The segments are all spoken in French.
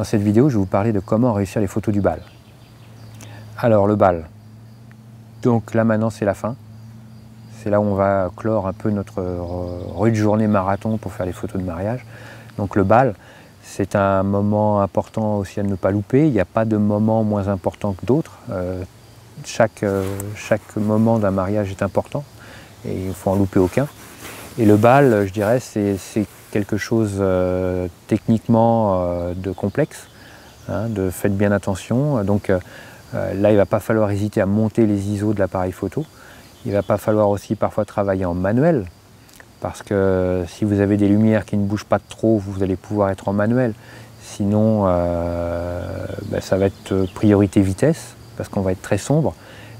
Dans cette vidéo, je vais vous parler de comment réussir les photos du bal. Alors le bal, donc là maintenant c'est la fin. C'est là où on va clore un peu notre rude journée marathon pour faire les photos de mariage. Donc le bal, c'est un moment important aussi à ne pas louper. Il n'y a pas de moment moins important que d'autres. Euh, chaque, euh, chaque moment d'un mariage est important et il faut en louper aucun. Et le bal, je dirais, c'est quelque chose euh, techniquement euh, de complexe, hein, de faites bien attention. Donc euh, là, il ne va pas falloir hésiter à monter les ISO de l'appareil photo. Il ne va pas falloir aussi parfois travailler en manuel, parce que si vous avez des lumières qui ne bougent pas trop, vous allez pouvoir être en manuel. Sinon, ben, ça va être priorité vitesse, parce qu'on va être très sombre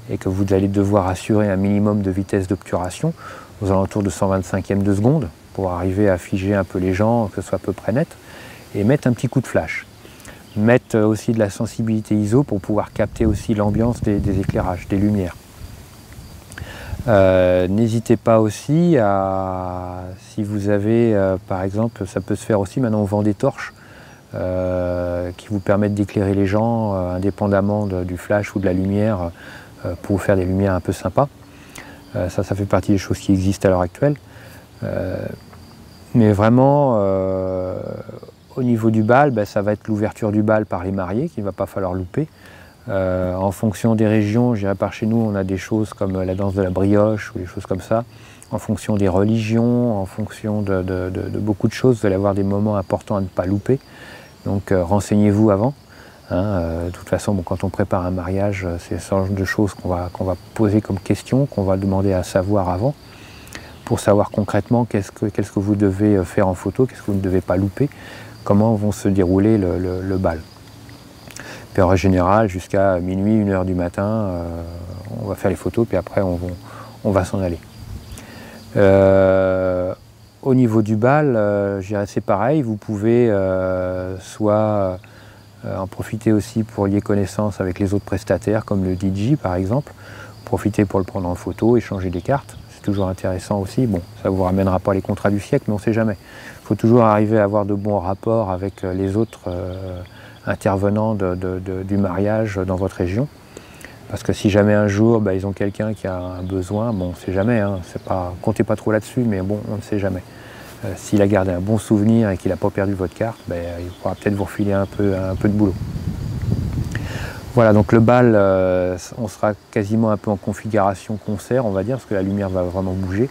et que vous allez devoir assurer un minimum de vitesse d'obturation aux alentours de 125e de seconde pour arriver à figer un peu les gens, que ce soit à peu près net, et mettre un petit coup de flash. Mettre aussi de la sensibilité ISO pour pouvoir capter aussi l'ambiance des, éclairages, des lumières. Euh, n'hésitez pas aussi à, si vous avez, euh, par exemple, ça peut se faire aussi, maintenant on vend des torches euh, qui vous permettent d'éclairer les gens indépendamment du flash ou de la lumière pour faire des lumières un peu sympas. ça, ça fait partie des choses qui existent à l'heure actuelle. Euh, mais vraiment, euh, au niveau du bal, ben, ça va être l'ouverture du bal par les mariés qu'il ne va pas falloir louper. Euh, en fonction des régions, je dirais par chez nous, on a des choses comme la danse de la brioche ou des choses comme ça. En fonction des religions, en fonction de, beaucoup de choses, vous allez avoir des moments importants à ne pas louper. Donc renseignez-vous avant. Hein. de toute façon, quand on prépare un mariage, c'est ce genre de choses qu'on va, va poser comme question, qu'on va demander à savoir avant pour savoir concrètement qu'est-ce que, vous devez euh, faire en photo, qu'est-ce que vous ne devez pas louper, comment vont se dérouler le, bal. Puis en général, jusqu'à minuit, une heure du matin, euh, on va faire les photos, puis après on, va s'en aller. Euh, au niveau du bal, c'est pareil, vous pouvez soit en profiter aussi pour lier connaissance avec les autres prestataires, comme le DJ par exemple, profiter pour le prendre en photo, échanger des cartes toujours intéressant aussi. Bon, ça ne vous ramènera pas les contrats du siècle, mais on ne sait jamais. Il faut toujours arriver à avoir de bons rapports avec euh, les autres euh, intervenants du mariage dans votre région. Parce que si jamais un jour, bah, ils ont quelqu'un qui a un besoin, on ne sait jamais, hein, pas, comptez pas trop là-dessus, mais bon, on ne sait jamais. Euh, s'il a gardé un bon souvenir et qu'il n'a pas perdu votre carte, bah, il pourra peut-être vous refiler un peu, de boulot. Voilà, donc le bal, euh, on sera quasiment un peu en configuration concert, on va dire, parce que la lumière va vraiment bouger.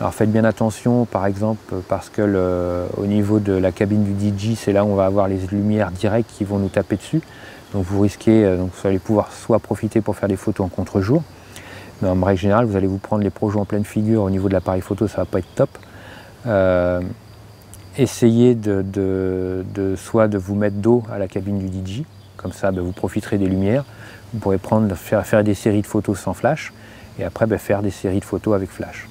Alors faites bien attention, par exemple, parce que au niveau de la cabine du DJ, c'est là où on va avoir les lumières directes qui vont nous taper dessus. Donc vous risquez, euh, donc vous allez pouvoir soit profiter pour faire des photos en contre-jour, mais en règle générale, vous allez vous prendre les projets en pleine figure au niveau de l'appareil photo, ça va pas être top. Euh, essayez de, soit de vous mettre dos à la cabine du DJ, comme ça, ben, vous profiterez des lumières. Vous pourrez prendre, faire, des séries de photos sans flash et après ben, faire des séries de photos avec flash.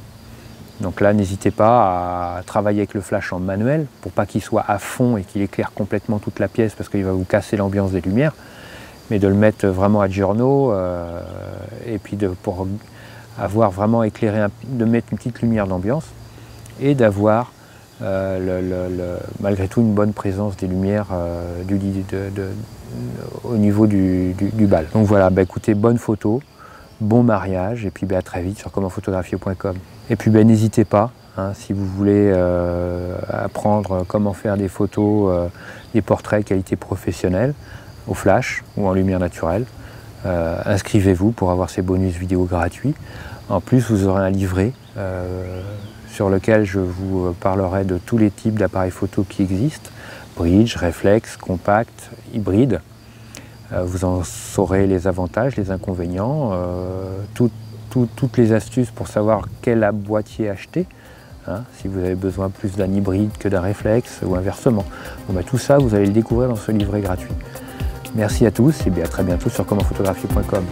Donc là, n'hésitez pas à travailler avec le flash en manuel pour pas qu'il soit à fond et qu'il éclaire complètement toute la pièce parce qu'il va vous casser l'ambiance des lumières, mais de le mettre vraiment à giorno euh, et puis pour avoir vraiment éclairé, de mettre une petite lumière d'ambiance et d'avoir euh, malgré tout une bonne présence des lumières euh, au niveau du, bal. Donc voilà, bah, écoutez, bonne photo, bon mariage, et puis bah, à très vite sur commentphotographier.com. Et puis bah, n'hésitez pas, hein, si vous voulez euh, apprendre comment faire des photos, des portraits qualité professionnelle, au flash ou en lumière naturelle, inscrivez-vous pour avoir ces bonus vidéo gratuits. En plus, vous aurez un livret sur lequel je vous euh, parlerai de tous les types d'appareils photo qui existent, bridge, réflexe, compact, hybride. Euh, vous en saurez les avantages, les inconvénients, euh, toutes les astuces pour savoir quel boîtier acheter. Hein, si vous avez besoin plus d'un hybride que d'un réflexe ou inversement. Ben, tout ça, vous allez le découvrir dans ce livret gratuit. Merci à tous et à très bientôt sur commentphotographier.com.